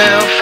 mouth.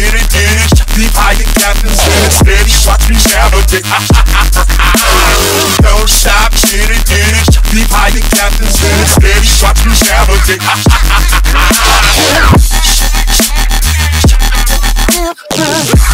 did it, did it. High, the captain's in. Steady, watch me navigate. it. Don't stop, did it, did it. High, the captain's in. Steady, watch me navigate. it.